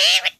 Damn it.